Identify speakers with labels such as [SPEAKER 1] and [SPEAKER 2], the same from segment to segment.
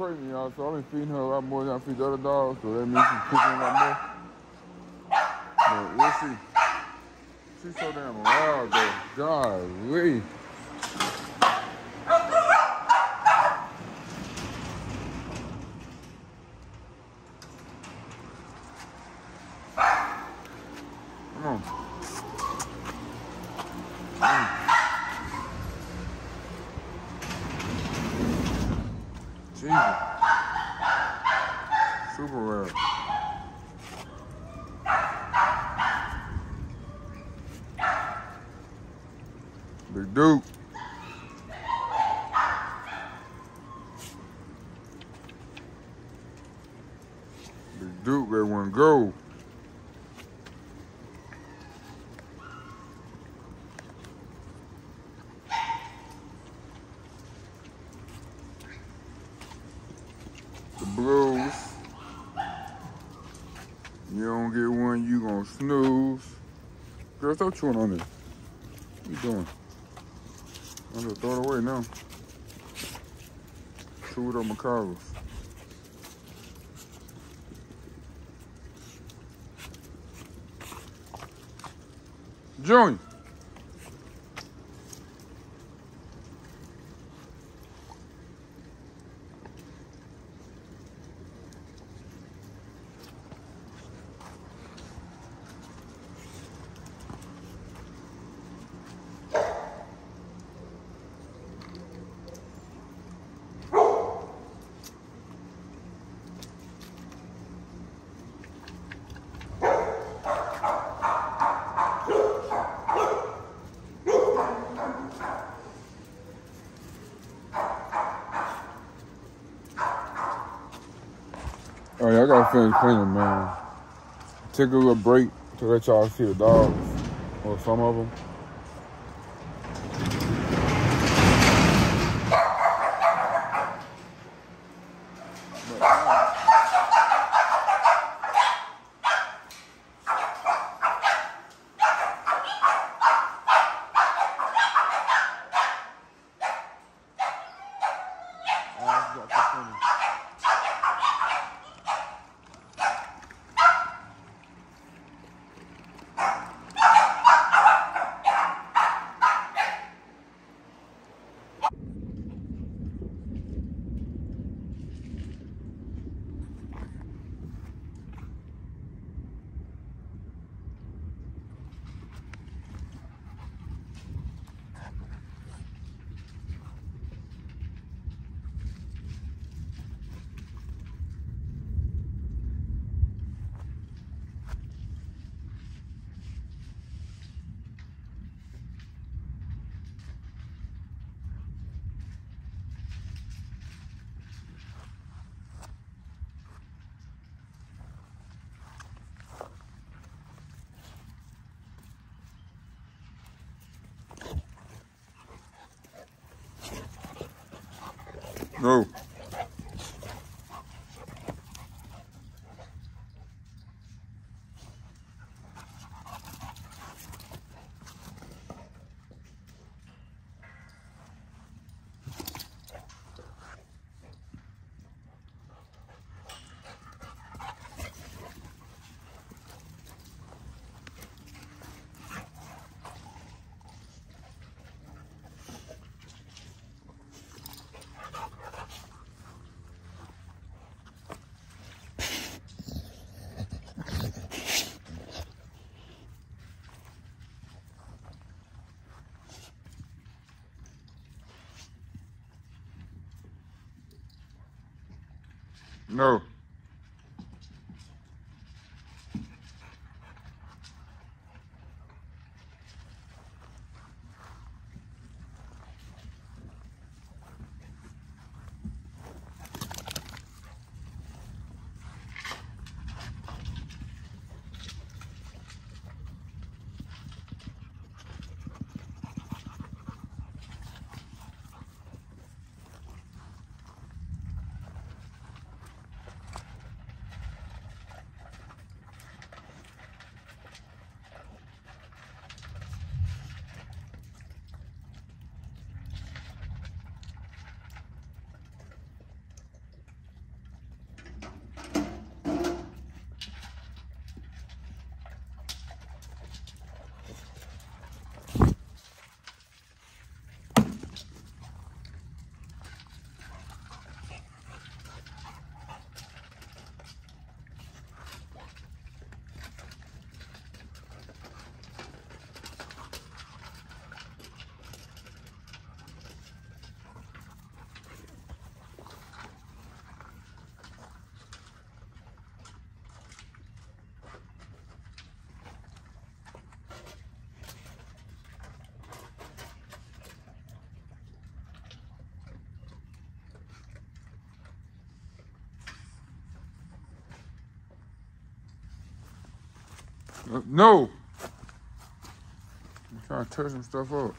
[SPEAKER 1] pregnant, y'all. So been feeding her a lot more than I feed the other dogs. So that means she's cooking a lot more. But we'll see. She's so damn loud, though. Golly. Come on. Jesus. Super rare. Big Duke. Big Duke, let one go. the blues. You don't get one, you gonna snooze. Stop chewing on it. What you doing? I'm gonna throw it away now. Chew it on my collars. Junior. Gotta finish cleaning, man. Take a little break to let y'all see the dogs, or some of them. No. No. No. I'm trying to touch some stuff up.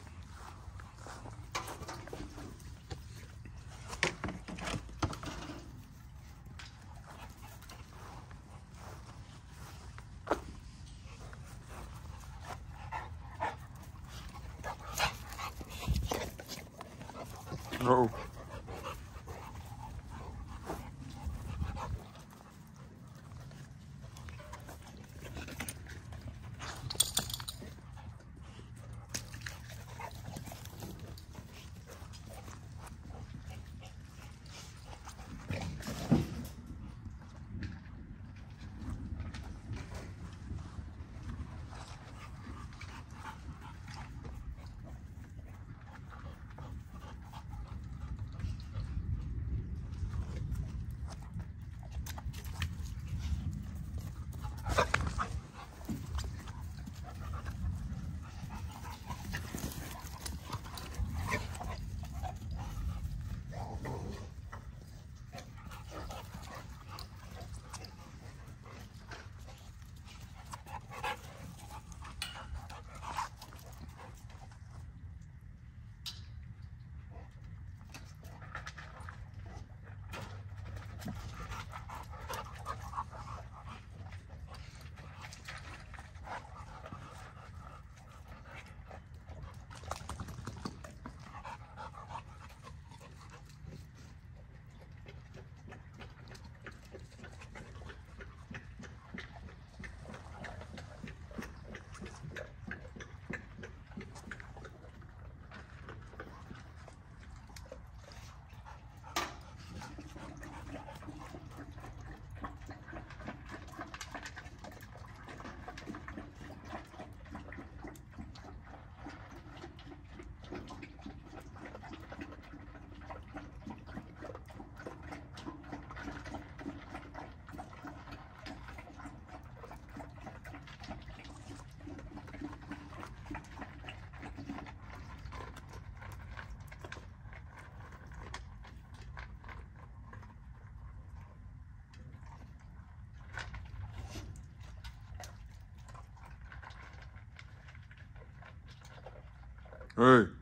[SPEAKER 1] Hey.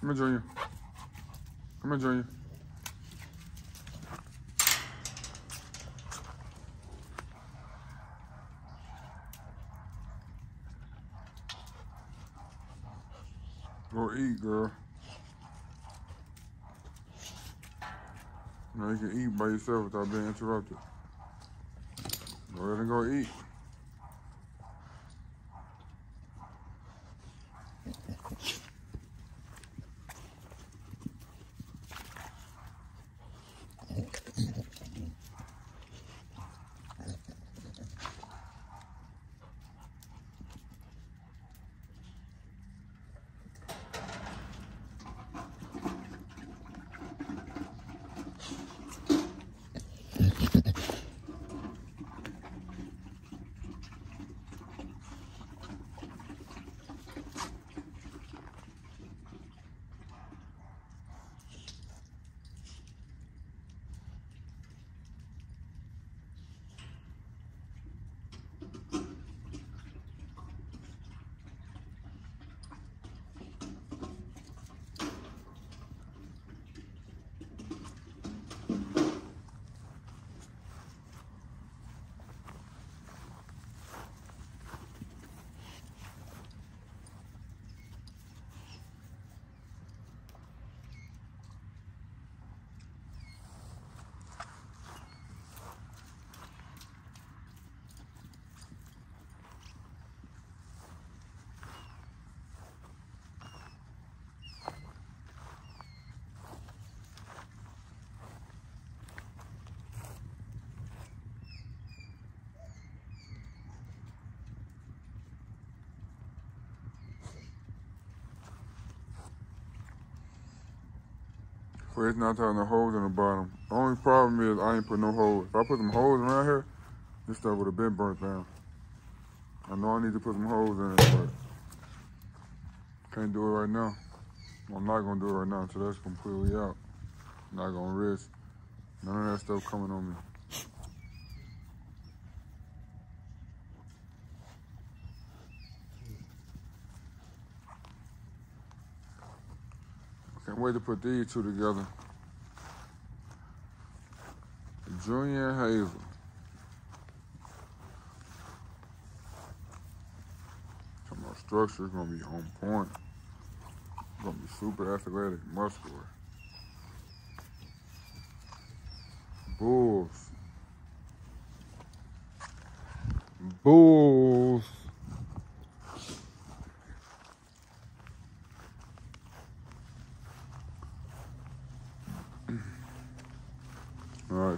[SPEAKER 1] Come here, Junior. Come here, Junior. Go eat, girl. Now you can eat by yourself without being interrupted. Go ahead and go eat. For it's not having no holes in the bottom. The only problem is I ain't put no holes. If I put some holes around here, this stuff would have been burnt down. I know I need to put some holes in it, but can't do it right now. I'm not gonna do it right now until that's completely out. I'm not gonna risk none of that stuff coming on me. Can't wait to put these two together. Junior Hazel. Come on, structure is gonna be on point. Gonna be super athletic, muscular. Bulls. Bulls.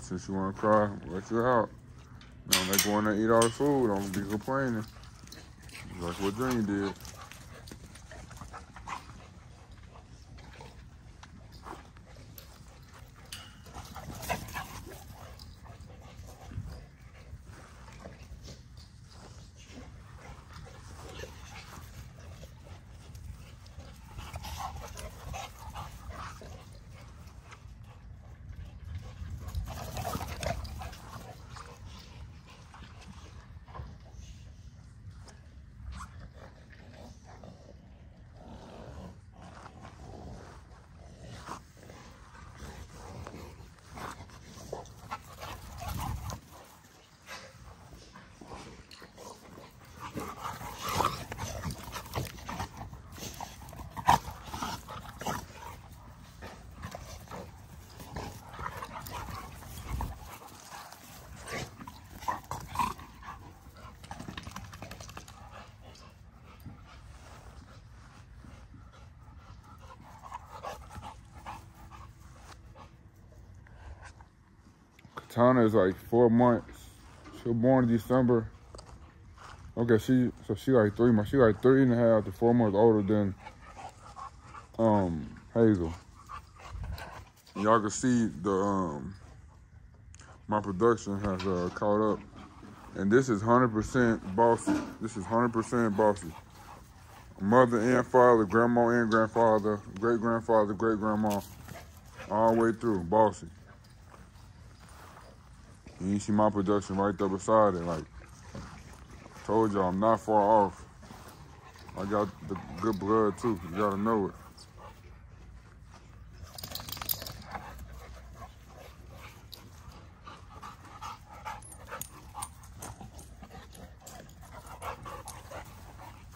[SPEAKER 1] Since you want to cry, let you out. Now they going to eat all the food. I'm gonna be complaining. Like what Junior did. Katana is like four months. She was born in December. Okay, she so she like three months. She like three and a half to four months older than um Hazel. Y'all can see the um my production has uh, caught up. And this is 100% bossy. This is 100% bossy. Mother and father, grandma and grandfather, great grandfather, great grandma, all the way through, bossy. And you see my production right there beside it. Like, I told y'all, I'm not far off. I got the good blood too. You gotta know it.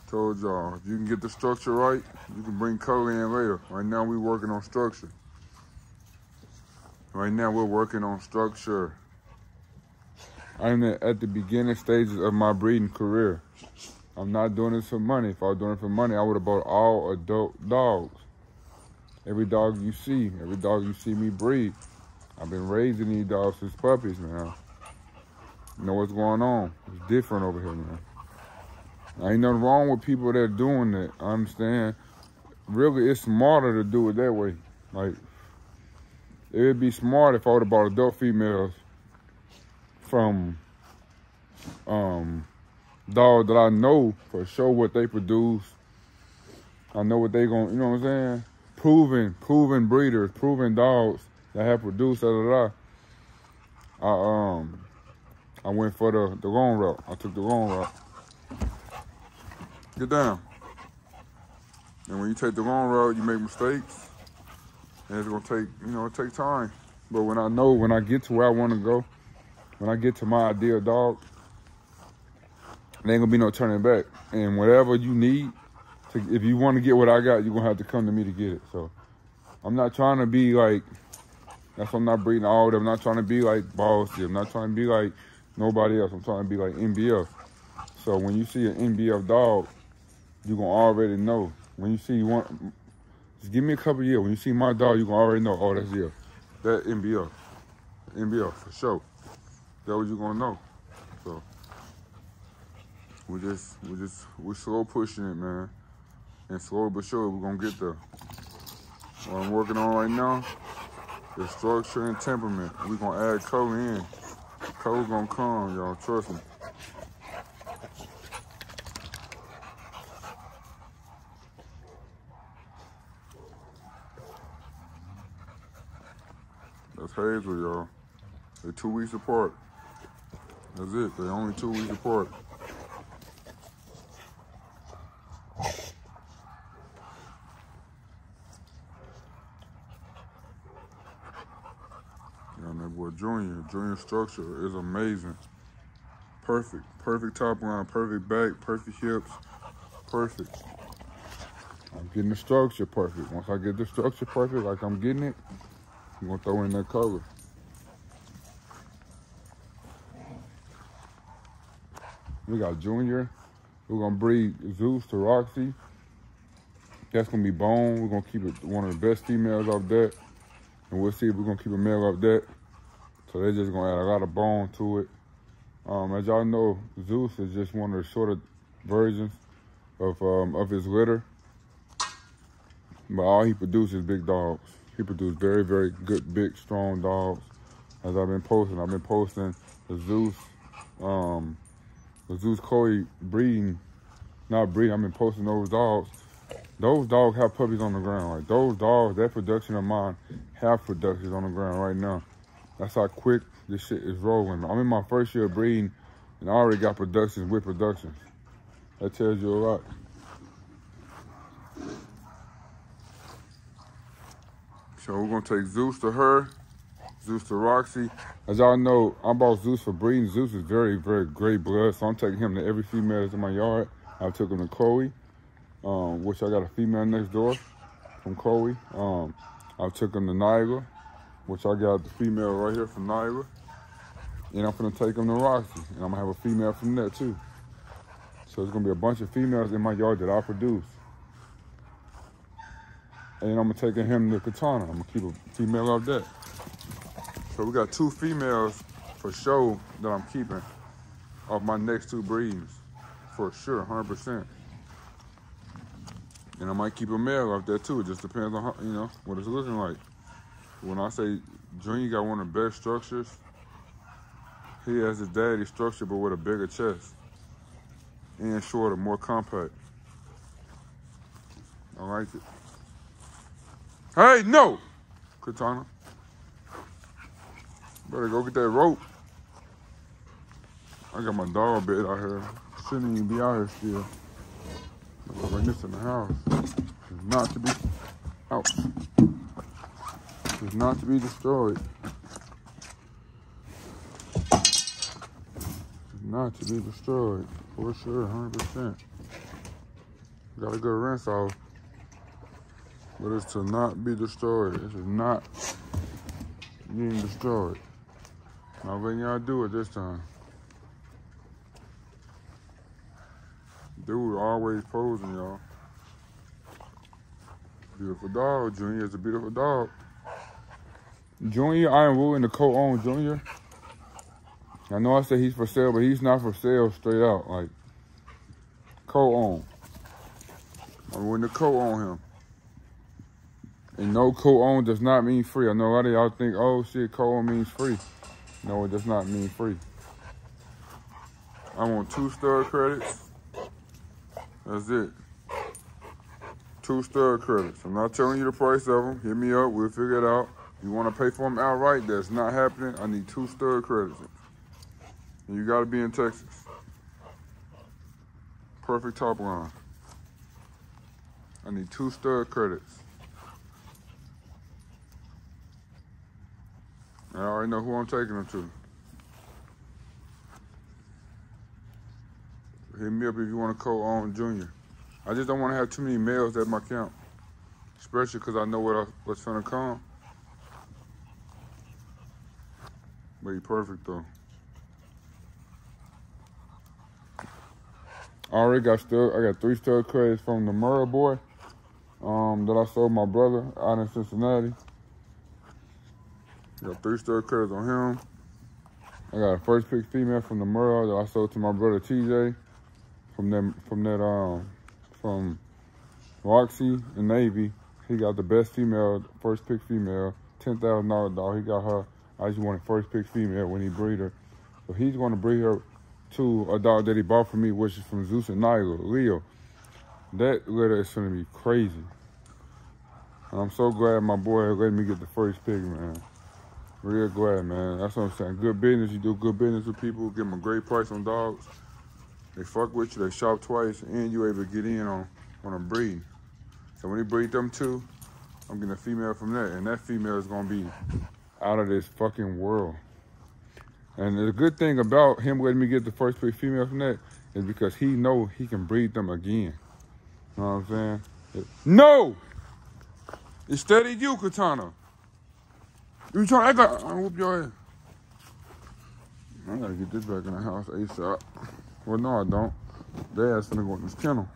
[SPEAKER 1] Told y'all, if you can get the structure right, you can bring color in later. Right now we working on structure. Right now we're working on structure. I'm at the beginning stages of my breeding career. I'm not doing this for money. If I was doing it for money, I would have bought all adult dogs. Every dog you see, every dog you see me breed. I've been raising these dogs since puppies, man. You know what's going on. It's different over here, man. Ain't nothing wrong with people that are doing that. I understand. Really, it's smarter to do it that way. Like, it would be smart if I would have bought adult females from um dogs that I know for sure what they produce. I know what they going you know what I'm saying? Proven, proven breeders, proven dogs that have produced, da da da. I um I went for the the wrong route. I took the wrong route. Get down. And when you take the wrong road, you make mistakes. And it's gonna take, you know, it take time. But when I know, when I get to where I wanna go, when I get to my ideal dog, there ain't gonna be no turning back. And whatever you need, to, if you wanna get what I got, you're gonna have to come to me to get it. So I'm not trying to be like, that's why I'm not breeding all of them. I'm not trying to be like Bossy. I'm not trying to be like nobody else. I'm trying to be like NBF. So when you see an NBF dog, you're gonna already know. When you see one, just give me a couple years. When you see my dog, you're gonna already know, oh, that's yeah. That NBF. NBF for sure. That's what you're gonna know. So we just we just we're slow pushing it, man. And slow but sure we're gonna get there. What I'm working on right now is structure and temperament. We're gonna add color in. Color gonna come, y'all, trust me. That's Hazel, y'all. They're two weeks apart. That's it. They're only two weeks apart. And that boy Junior, Junior structure is amazing. Perfect, perfect top line, perfect back, perfect hips, perfect. I'm getting the structure perfect. Once I get the structure perfect, like I'm getting it, I'm gonna throw in that color. We got Junior. We're gonna breed Zeus to Roxy. That's gonna be Bone. We're gonna keep it one of the best females of that. And we'll see if we're gonna keep a male of that. So they're just gonna add a lot of bone to it. Um, as y'all know, Zeus is just one of the shorter versions of um, of his litter. But all he produces big dogs. He produced very, very good, big, strong dogs. As I've been posting, I've been posting the Zeus, um, Zeus Koi breeding, not breeding, I've been posting those dogs. Those dogs have puppies on the ground. Like those dogs, that production of mine have productions on the ground right now. That's how quick this shit is rolling. I'm in my first year of breeding and I already got productions with productions. That tells you a lot. So we're gonna take Zeus to her, Zeus to Roxy. As y'all know, I bought Zeus for breeding. Zeus is very, very great blood, so I'm taking him to every female that's in my yard. I took him to Chloe, um, which I got a female next door from Chloe. Um, I took him to Niagara, which I got the female right here from Niagara. And I'm gonna take him to Roxy, and I'm gonna have a female from there too. So there's gonna be a bunch of females in my yard that I produce. And I'm gonna take him to Katana. I'm gonna keep a female of that. So we got two females for sure that I'm keeping of my next two breeds. For sure, 100%. And I might keep a male up there too. It just depends on, how, you know, what it's looking like. When I say Junior got one of the best structures, he has his daddy structure, but with a bigger chest. And shorter, more compact. I like it. Hey, no! Katana. Better go get that rope. I got my dog bed out here. Shouldn't even be out here still. Bring this in the house. It's not to be out. It's not to be destroyed. It's not to be destroyed. For sure, 100%. Got a good rinse off. But it's to not be destroyed. It is not being destroyed. Not letting y'all do it this time. Dude always posing, y'all. Beautiful dog. Junior is a beautiful dog. Junior, I am willing to co-own Junior. I know I said he's for sale, but he's not for sale straight out. Like, co-own. I'm willing to co-own him. And no co-own does not mean free. I know a lot of y'all think, oh shit, co-own means free. No, it does not mean free. I want two stud credits. That's it. Two stud credits. I'm not telling you the price of them. Hit me up. We'll figure it out. You want to pay for them outright? That's not happening. I need two stud credits. And you got to be in Texas. Perfect top line. I need two stud credits. I already know who I'm taking them to. Hit me up if you want to co-own Junior. I just don't want to have too many males at my camp, especially because I know what I, what's gonna come. But perfect though. I already got stud. I got three stud credits from the Murrah boy um, that I sold my brother out in Cincinnati. Got three stud credits on him. I got a first pick female from the Murrah that I sold to my brother TJ from them from that um from Roxy and Navy. He got the best female, first pick female, ten thousand dollar dog. He got her. I just wanted first pick female when he breed her. So he's gonna breed her to a dog that he bought for me, which is from Zeus and Nyla, Leo. That litter is gonna be crazy. And I'm so glad my boy let me get the first pick, man. Real glad, man. That's what I'm saying. Good business. You do good business with people. Give them a great price on dogs. They fuck with you. They shop twice, and you able to get in on on a breed. So when he breed them two, I'm getting a female from that, and that female is gonna be out of this fucking world. And the good thing about him letting me get the first pick female from that is because he know he can breed them again. You know what I'm saying? No! It's steady you, Katana. You try I got. I'll whoop your ass. I gotta get this back in the house ASAP. Well, no, I don't. Their gonna go in this kennel.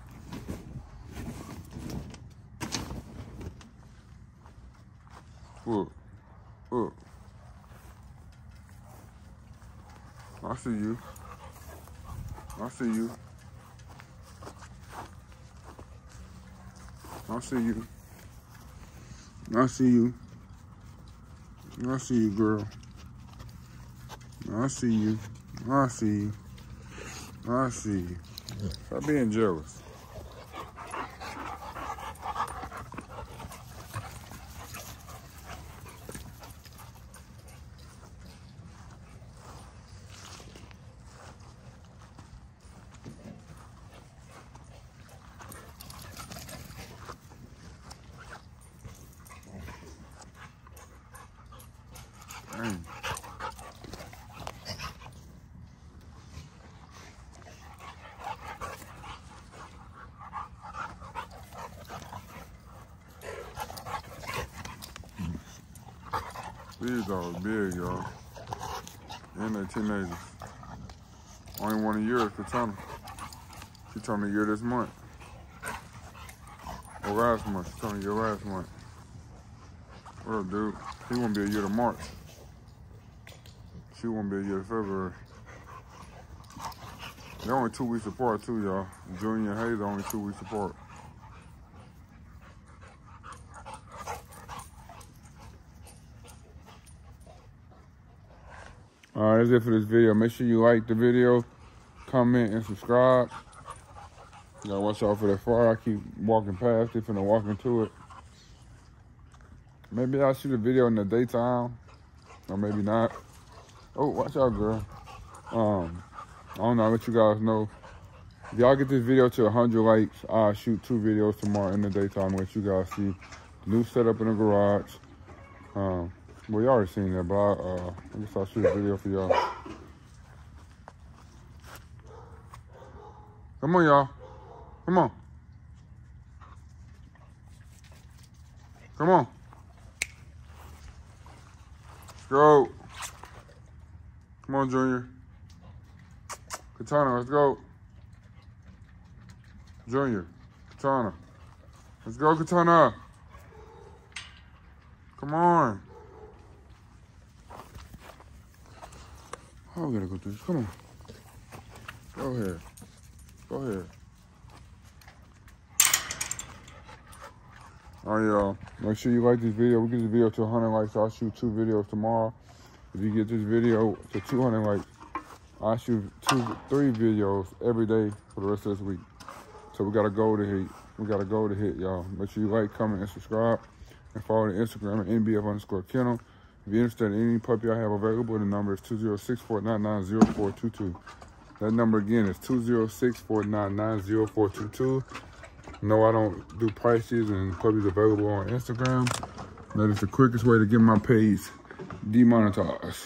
[SPEAKER 1] Look, look. I see you. I see you. I see you. I see you. I see you, girl. I see you. I see you. I see you. Stop being jealous. These dogs big, y'all. And they're teenagers. Only one a year is Katana. She told me a year this month. Or last month. She told me a year last month. What up, dude? He won't be a year to March. She won't be a year to February. They're only two weeks apart too, y'all. Junior and Hazel are only two weeks apart. All right, that's it for this video. Make sure you like the video, comment, and subscribe. Gotta watch out for that fire. I keep walking past it, finna walk into it. Maybe I'll shoot a video in the daytime, or maybe not. Oh, watch out, girl. Um, I don't know. I'll let you guys know. If y'all get this video to 100 likes, I'll shoot two videos tomorrow in the daytime. Let you guys see new setup in the garage. Um, well, y'all already seen that, but I, uh, I guess I'll shoot a video for y'all. Come on, y'all. Come on. Come on. Go. Come on, Junior. Katana, let's go. Junior, Katana. Let's go, Katana. Come on. Oh, we gotta go through this. Come on. Go here. Go here. All right, y'all. Make sure you like this video. We get this video to 100 likes. I'll shoot two videos tomorrow. If you get this video to 200 likes, I'll shoot two, three videos every day for the rest of this week. So we got a goal to hit. We got a goal to hit, y'all. Make sure you like, comment, and subscribe. And follow the Instagram at NBF underscore kennel. If you're interested in any puppy I have available, the number is 206-499-0422. That number again is 206-499-0422. No, I don't do prices and puppies available on Instagram. That is the quickest way to get my page demonetized.